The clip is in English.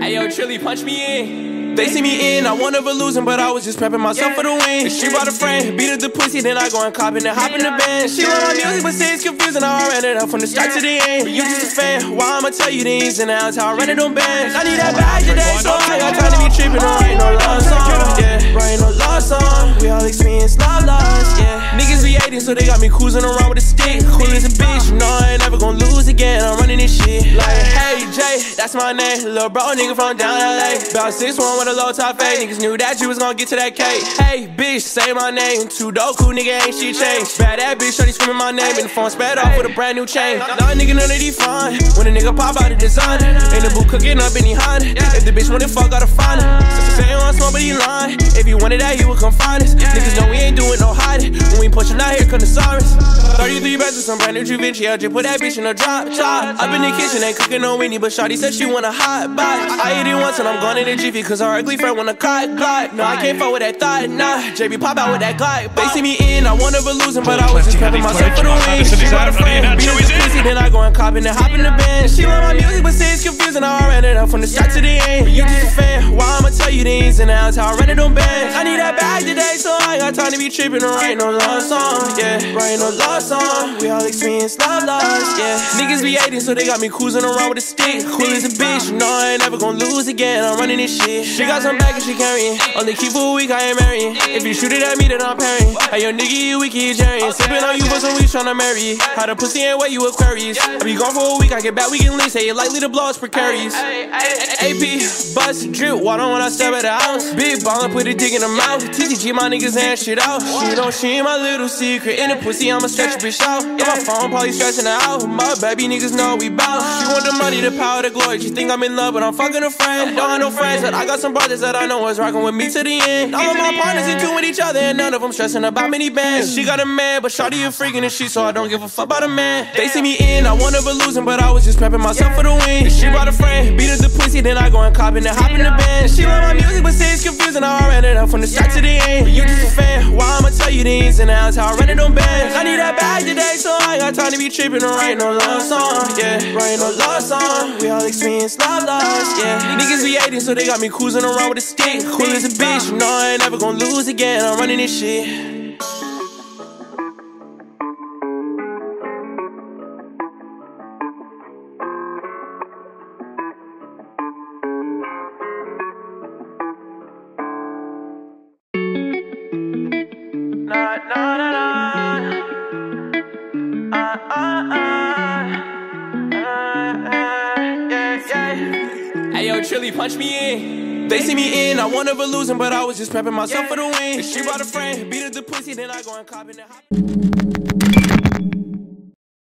Hey yo, Trilly, punch me in. They see me in, I won never losing, but I was just prepping myself for the win. She brought a friend, beat up the pussy, then I go and cop and then hop in the band. She love my music, but say it's confusing. I ran it up from the start to the end. But you just a fan, why I'ma tell you the ins and outs, how I ran it on bands. I need that bag today, so I got so they got me cruising around with a stick. Cool as a bitch, you know I ain't never gonna lose again. I'm running this shit. Like, hey, Jay, that's my name. Little bro, nigga from down LA. About 6'1 with a low top fade. Niggas knew that you was gonna get to that cake. Hey, bitch, say my name. Two doku, nigga, ain't she changed. Bad that bitch, shorty screaming my name. And the phone sped off with a brand new chain. Nah, nigga, none of these fine. When a nigga pop out of designer. In the boot cooking up the Honda. If the bitch wanna fuck, gotta find her. Say on small, but he lying. If he wanted that, he would come find us. Niggas know we ain't doing no hiding. When we pushing out here, come the Saurus. 33 bags with some brand new Givenchy. I just put that bitch in a drop top. Up in the kitchen, ain't cooking no Winnie, but Shawty said she want a hot box. I ate it once and I'm going in the jiffy, cause her ugly friend want a cot Glock. No, I can't fuck with that thought, nah. JB pop out with that Glock. They see me in, I won never losing, but I was just prepping myself for the win. She brought a friend, beat up the pussy, then I go and cop and then hop in the band. She love my music, but say it's confusing. I ran it up from the start to the end. But you just a fan, why I'ma tell you the ins and outs, how I ran it on bands. I need that bag today, so I ain't got time to be tripping or write no love song, yeah. Write no love song, we all experience love loss, yeah. Niggas be hating, so they got me cruising around with a stick. Cool as a bitch, you know I ain't never gonna lose again. I'm running this shit. She got some back and she carrying. Only keep for a week, I ain't marrying. If you shoot it at me, then I'm parrying. Hey, yo, nigga, you wicked, Jerry. Sipping on you for some weeks, tryna marry. How the pussy ain't wet, you Aquarius. I be gone for a week, I get back, we can leave. Say it likely to blow, it's precarious. AP, bust, drip, water when I step at the house. Big baller, put a dick in the mouth. TTG, my niggas hand shit out. She don't, she ain't my little secret. In the pussy, I'ma stretch a bitch out. Yeah, my phone probably stressing her out. My baby niggas know we bout. She want the money, the power, the glory. She think I'm in love, but I'm fucking a friend. Don't have no friends, but I got some brothers that I know is rocking with me to the end. All of my partners in tune with each other, and none of them stressing about many bands. She got a man, but Shawty a freaking and shit, so I don't give a fuck about a man. They see me in, I won never losing, but I was just prepping myself for the win. She brought a friend, beat up the pussy, then I go and cop and hop in the band. She love my music, but say it's confusing. I ran it up from the start to the end. But you just a fan, why I'ma tell you the ins and outs, how I ran it on bands. I need that bag today, so I got time to be tripping or write no love song, yeah. Write no love song, we all experience love loss, yeah. Niggas be hating, so they got me cruising around with a stick. Cool as a bitch, you know I ain't never gonna lose again. I'm running this shit. Uh, uh, uh. Uh, uh, yeah, yeah. Hey yo, Trilly, punch me in. They see me in, I won never losing, but I was just prepping myself for the win. She brought a friend, beat up the pussy, then I go and cop and then hop.